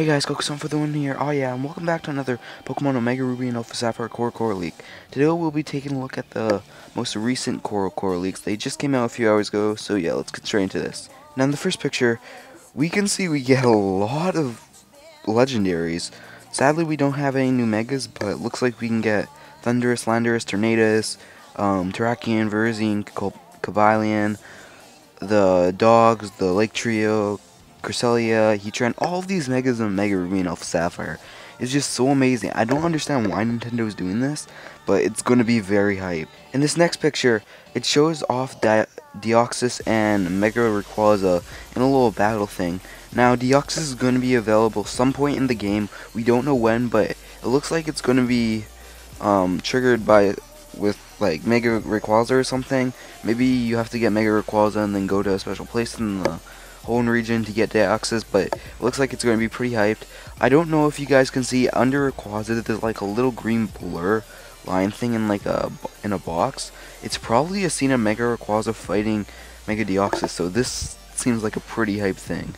Hey guys, GokuSon for the one here. Oh yeah, and welcome back to another Pokemon Omega Ruby and Alpha Sapphire CoroCoro leak. Today we'll be taking a look at the most recent CoroCoro leaks. They just came out a few hours ago, so yeah, let's get straight into this. Now in the first picture, we can see we get a lot of legendaries. Sadly, we don't have any new Megas, but it looks like we can get Thundurus, Landorus, Tornadus, um, Terrakion, Virizion, Cobalion, the dogs, the Lake Trio, Cresselia, Heatran, all of these Megas and Mega Ruby and Alpha Sapphire It's just so amazing. I don't understand why Nintendo is doing this, but it's going to be very hype. In this next picture, it shows off Di Deoxys and Mega Rayquaza in a little battle thing. Now, Deoxys is going to be available some point in the game. We don't know when, but it looks like it's going to be um, triggered by with like Mega Rayquaza or something. Maybe you have to get Mega Rayquaza and then go to a special place in the Hoenn region to get Deoxys, but it looks like it's going to be pretty hyped. I don't know if you guys can see under Rayquaza there's like a little green blur line thing in like a in a box. It's probably a scene of Mega Rayquaza fighting Mega Deoxys, so this seems like a pretty hype thing.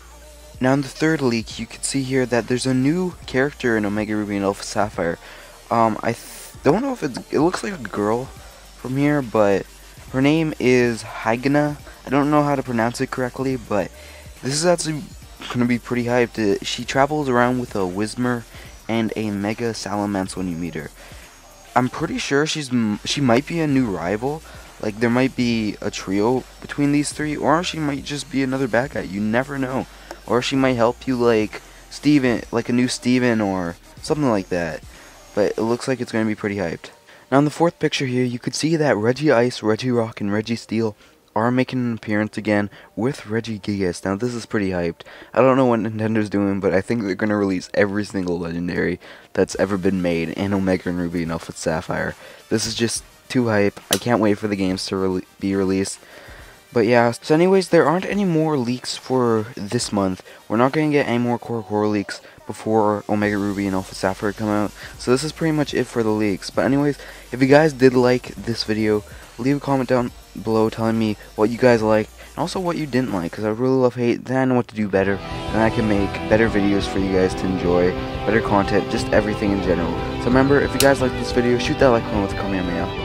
Now in the third leak, you can see here that there's a new character in Omega Ruby and Alpha Sapphire. Um, I don't know if it's, it looks like a girl from here, but her name is Higana. I don't know how to pronounce it correctly, but this is actually going to be pretty hyped. Uh, she travels around with a Whismur and a Mega Salamence when you meet her. I'm pretty sure she's she might be a new rival. Like there might be a trio between these three, or she might just be another bad guy. You never know. Or she might help you like Steven, like a new Steven or something like that. But it looks like it's going to be pretty hyped. Now in the fourth picture here, you could see that Regice, Reggie Rock, and Registeel are making an appearance again with Regigigas. Now this is pretty hyped. I don't know what Nintendo's doing, but I think they're gonna release every single legendary that's ever been made in Omega and Ruby and Alpha Sapphire. This is just too hype. I can't wait for the games to re be released. But yeah, so anyways, there aren't any more leaks for this month. We're not going to get any more CoroCoro leaks before Omega Ruby and Alpha Sapphire come out. So this is pretty much it for the leaks. But anyways, if you guys did like this video, leave a comment down below telling me what you guys like and also what you didn't like because I really love hate then I know what to do better and I can make better videos for you guys to enjoy better content just everything in general. So remember if you guys like this video shoot that like button with a Kamehameha